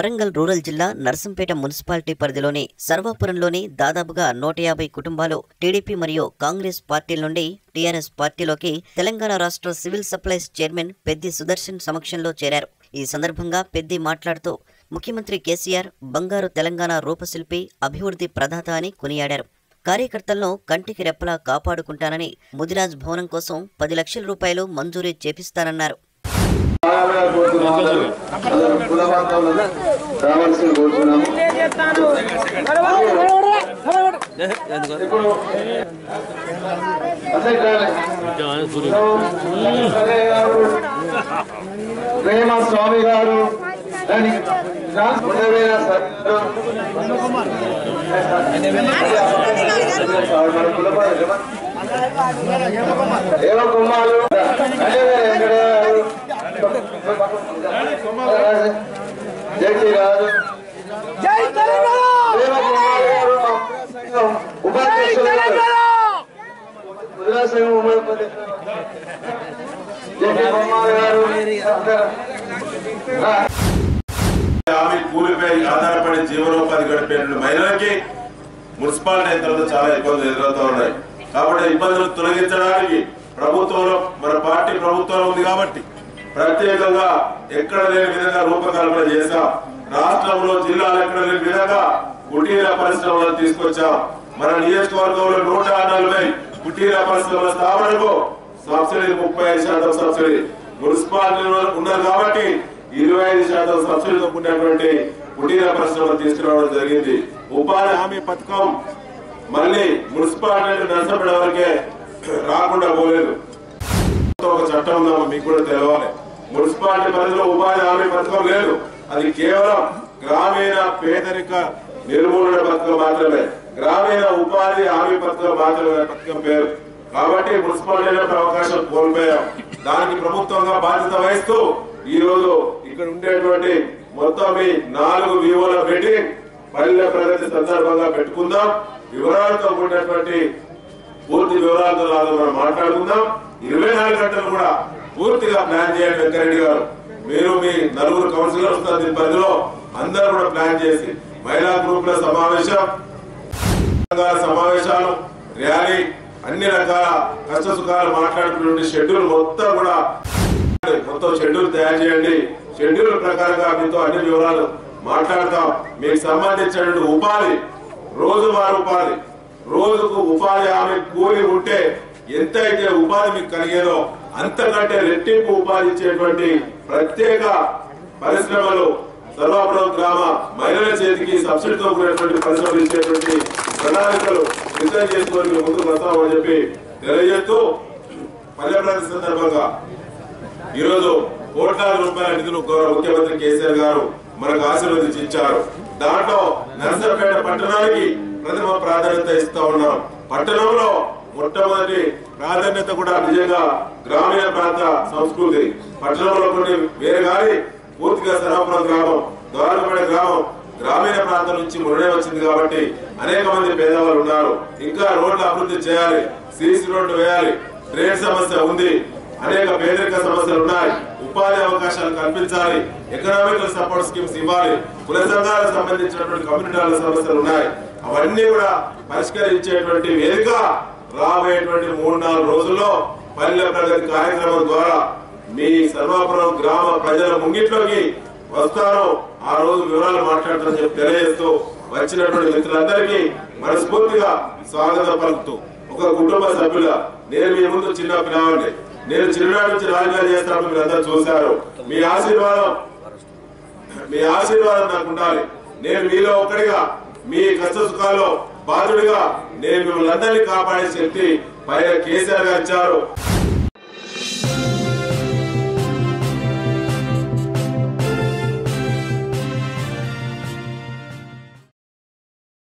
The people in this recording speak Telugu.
వరంగల్ రూరల్ జిల్లా నర్సంపేట మున్సిపాలిటీ పరిధిలోని సర్వాపురంలోని దాదాపుగా నూట యాభై కుటుంబాలు టీడీపీ మరియు కాంగ్రెస్ పార్టీల నుండి టీఆర్ఎస్ పార్టీలోకి తెలంగాణ రాష్ట్ర civil supplies chairman Peddi Sudarshan సమక్షంలో చేరారు. ఈ సందర్భంగా పెద్ది మాట్లాడుతూ ముఖ్యమంత్రి కేసీఆర్ బంగారు తెలంగాణ రూపశిల్పి అభివృద్ధి ప్రదాత అని కొనియాడారు. కార్యకర్తలను కంటికి రెప్పలా కాపాడుకుంటానని ముదిరాజ్ భవనం కోసం పది లక్షల రూపాయలు మంజూరీ చేపిస్తానన్నారు. బాగా కోరుతున్నాము అందరూ అందరూ కుల వర్గాలను రావాల్సింది కోరుతున్నాము ఇప్పుడు అసలు ప్రేమ స్వామి గారు దానికి ఉండవేనా సార్ గారు ఉపాధ్యక్షులు సంఘం ఉపాధ్యక్షులు. గారు. ఆమె కూలిపై ఆధారపడి జీవనోపాధి గడిపేటువంటి మహిళలకి మున్సిపాలిటీ అయిన తర్వాత చాలా ఇబ్బందులు ఎదురవుతూ ఉన్నాయి. కాబట్టి ఇబ్బందులు తొలగించడానికి ప్రభుత్వంలో మన పార్టీ ప్రభుత్వంలో ఉంది కాబట్టి ప్రత్యేకంగా ఎక్కడ లేని విధంగా రూపకల్పన చేశాం. రాష్ట్రంలో జిల్లాలు ఎక్కడ లేని విధంగా కుటీర పరిశ్రమలను తీసుకొచ్చాం. మన నియోజకవర్గంలో నూట నలభై కుటీర పరిశ్రమల స్థాపనకు సబ్సిడీ ముప్పై ఐదు శాతం సబ్సిడీ. మున్సిపాలిటీలో ఉన్నారు కాబట్టి ఇరవై ఐదు శాతం సబ్సిడీతో కూడినటువంటి కుటీర పరిశ్రమలు తీసుకురావడం జరిగింది. ఉపాధి హామీ పథకం మళ్ళీ మున్సిపాలిటీ నష్టపడే వరకే రాకుండా పోలేదు. ఒక చట్టం ఉందా? మీకు కూడా తెలవాలి. మున్సిపాలిటీ పరిధిలో ఉపాధి హామీ పథకం లేదు. అది కేవలం గ్రామీణ పేదరిక నిర్మూలన పథకం మాత్రమే. గ్రామీణ ఉపాధి హామీ పథకం మాత్రమే పథకం పేరు. కాబట్టి మున్సిపాలిటీలో అవకాశం కోల్పోయాం. దానికి ప్రభుత్వంగా బాధ్యత వహిస్తూ ఈ రోజు ఇక్కడ ఉండేటువంటి మొత్తం ఈ నాలుగు వివోల మీటింగ్ పల్లె ప్రగతి సందర్భంగా పెట్టుకుందాం. వివరాలతో కూడినటువంటి పూర్తి వివరాలతో మనం మాట్లాడుకుందాం. ఇరవై నాలుగు గంటలు కూడా పూర్తిగా ప్లాన్ చేయండి వెంకరెడ్డి గారు. మీరు మీ నలుగురు కౌన్సిలర్ వస్తారు దీని పరిధిలో. అందరూ కూడా ప్లాన్ చేసి మహిళా గ్రూపుల సమావేశం సమావేశాలు ర్యాలీ అన్ని రకాల కష్ట సుఖాలు మాట్లాడుకునే షెడ్యూల్ మొత్తం కూడా మొత్తం షెడ్యూల్ తయారు చేయండి. షెడ్యూల్ ప్రకారంగా మీతో అన్ని వివరాలు మాట్లాడతాం. మీకు సంబంధించినటువంటి ఉపాధి రోజువారి ఉపాధి రోజుకు ఉపాధి హామీ కూలి ఉంటే ఎంత అయితే ఉపాధి మీకు కలిగేదో అంతకంటే రెట్టింపు ఉపాధి ఇచ్చేటువంటి ప్రత్యేక పరిశ్రమలు సర్వాపురం గ్రామ మహిళల చేతికి సబ్సిడీతో కూడినటువంటి పరిశ్రమలు ఇచ్చేటువంటి ప్రణాళికలు సిద్ధం చేసుకొని ముందుకు వస్తామని చెప్పి తెలియజేస్తూ పర్యావరణ సందర్భంగా ఈరోజు కోట్లాది రూపాయల నిధులు గౌరవ ముఖ్యమంత్రి కేసీఆర్ గారు మనకు ఆశీర్వదించి ఇచ్చారు దాంట్లో నర్సంపేట పట్టణానికి ప్రథమ ప్రాధాన్యత ఇస్తా ఉన్నాం. పట్టణంలో మొట్టమొదటి ప్రాధాన్యత కూడా నిజంగా గ్రామీణ ప్రాంత సంస్కృతి. పట్టణంలో కొన్ని వేరే కానీ పూర్తిగా సరాపురం గ్రామం ద్వారకపేట గ్రామం గ్రామీణ ప్రాంతం నుంచి మురడే వచ్చింది కాబట్టి అనేక మంది పేదవాళ్ళు ఉన్నారు. ఇంకా రోడ్లు అభివృద్ధి చేయాలి సీసీ రోడ్లు వేయాలి డ్రైన్ సమస్య ఉంది. అనేక పేదరిక సమస్యలు ఉన్నాయి. ఉపాధి అవకాశాలు కల్పించాలి ఎకనామికల్ సపోర్ట్ స్కీమ్స్ ఇవ్వాలి. కుల సంఘాలకు సంబంధించినటువంటి కమ్యూనిటీల సమస్యలు ఉన్నాయి. అవన్నీ కూడా పరిష్కరించేటువంటి వేదిక రాబోయేటువంటి మూడు నాలుగు రోజుల్లో పల్లె ప్రగతి కార్యక్రమం ద్వారా మీ సర్వాపురం గ్రామ ప్రజల ముంగిట్లోకి వస్తాను. ఆ రోజు వివరాలు మాట్లాడటం చెప్పి తెలియజేస్తూ వచ్చినటువంటి మిత్రులందరికీ మనస్ఫూర్తిగా స్వాగతం పలుకుతూ ఒక కుటుంబ సభ్యులుగా నేను మీ ముందు చిన్న పిల్లవాడిని నేను చిన్ననాటి నుంచి రాజకీయాలు చేస్తాను మీరు అందరూ చూశారు. మీ ఆశీర్వాదం మీ ఆశీర్వాదం నాకు ఉండాలి. నేను మీలో ఒక్కడిగా మీ కష్ట సుఖాల్లో బాధ్యుడిగా నేను మిమ్మల్ని అందరినీ కాపాడే శక్తి పైన కేసీఆర్ గారు ఇచ్చారు.